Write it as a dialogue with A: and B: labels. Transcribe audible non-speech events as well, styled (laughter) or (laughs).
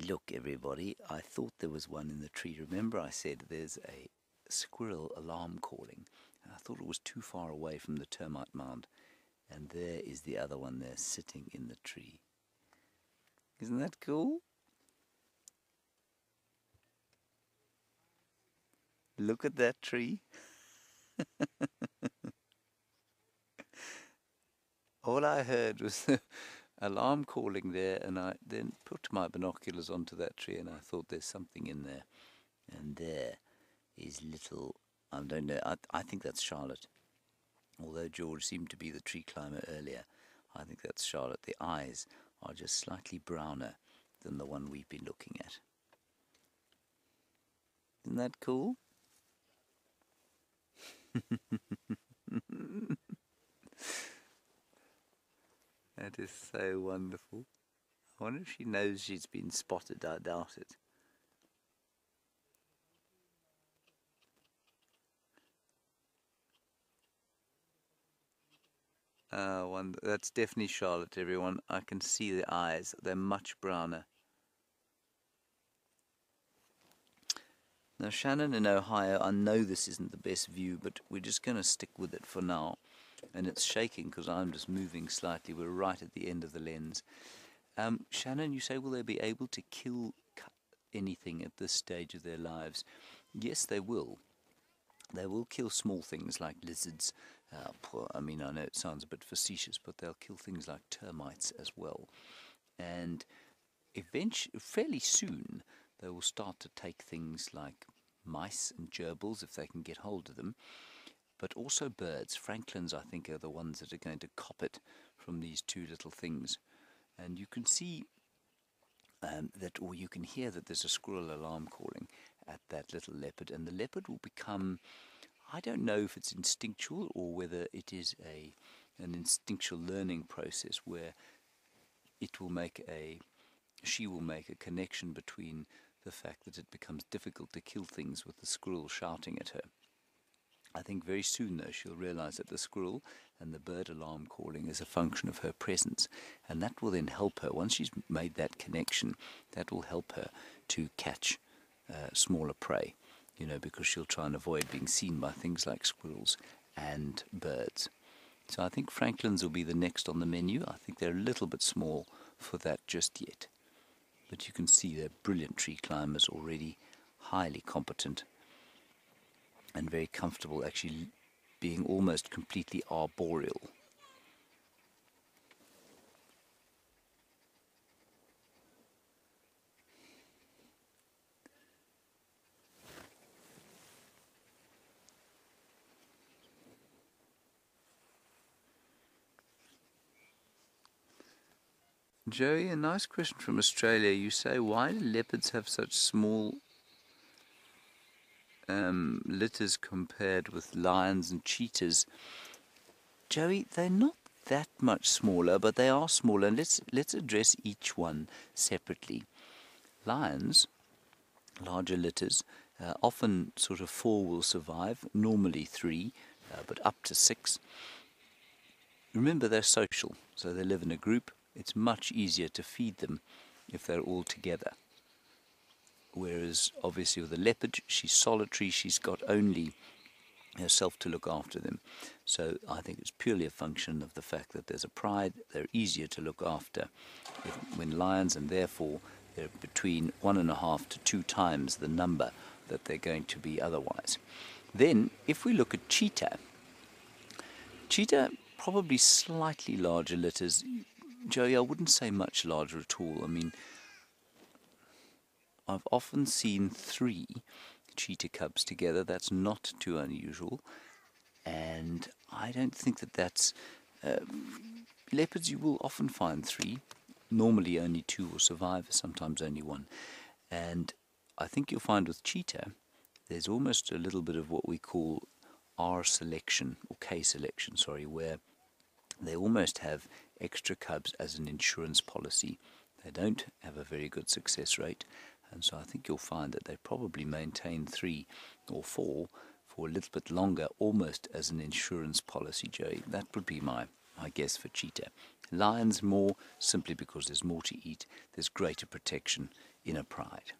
A: Look, everybody, I thought there was one in the tree. Remember, I said there's a squirrel alarm calling. I thought it was too far away from the termite mound. And there is the other one there sitting in the tree. Isn't that cool? Look at that tree. (laughs) All I heard was alarm calling there, and I then put my binoculars onto that tree, and I thought there's something in there. And there is little, I don't know, I, I think that's Charlotte. Although George seemed to be the tree climber earlier, I think that's Charlotte. The eyes are just slightly browner than the one we've been looking at. Isn't that cool? (laughs) that is so wonderful. I wonder if she knows she's been spotted. I doubt it. Uh, one, that's definitely Charlotte, everyone. I can see the eyes. They're much browner. Now, Shannon in Ohio, I know this isn't the best view, but we're just going to stick with it for now. And it's shaking because I'm just moving slightly. We're right at the end of the lens. Um, Shannon, you say, will they be able to kill anything at this stage of their lives? Yes, they will. They will kill small things like lizards. Uh, poor, I mean, I know it sounds a bit facetious, but they'll kill things like termites as well. And eventually, fairly soon, they will start to take things like mice and gerbils if they can get hold of them, but also birds. francolins, I think, are the ones that are going to cop it from these two little things. And you can see um, that, or you can hear that there's a squirrel alarm calling at that little leopard, and the leopard will become. I don't know if it's instinctual or whether it is a an instinctual learning process where it will make a she will make a connection between the fact that it becomes difficult to kill things with the squirrel shouting at her. I think very soon, though, she'll realize that the squirrel and the bird alarm calling is a function of her presence, and that will then help her. Once she's made that connection, that will help her to catch uh, smaller prey, you know, because she'll try and avoid being seen by things like squirrels and birds. So I think francolins will be the next on the menu. I think they're a little bit small for that just yet but you can see they're brilliant tree climbers already, highly competent and very comfortable actually being almost completely arboreal. Joey, a nice question from Australia. You say, why do leopards have such small um, litters compared with lions and cheetahs? Joey, they're not that much smaller, but they are smaller. And let's let's address each one separately. Lions, larger litters, uh, often sort of four will survive. Normally three, uh, but up to six. Remember, they're social, so they live in a group it's much easier to feed them if they're all together. Whereas, obviously, with a leopard, she's solitary, she's got only herself to look after them. So, I think it's purely a function of the fact that there's a pride, they're easier to look after when lions, and therefore they're between one and a half to two times the number that they're going to be otherwise. Then, if we look at cheetah, cheetah probably slightly larger litters, Joey, I wouldn't say much larger at all. I mean, I've often seen three cheetah cubs together. That's not too unusual. And I don't think that that's. Um, leopards, you will often find three. Normally, only two will survive, sometimes only one. And I think you'll find with cheetah, there's almost a little bit of what we call R selection, or K selection, sorry, where they almost have extra cubs as an insurance policy. They don't have a very good success rate, and so I think you'll find that they probably maintain three or four for a little bit longer, almost as an insurance policy, Joey. That would be my, my guess for cheetah. Lions more simply because there's more to eat, there's greater protection inner pride.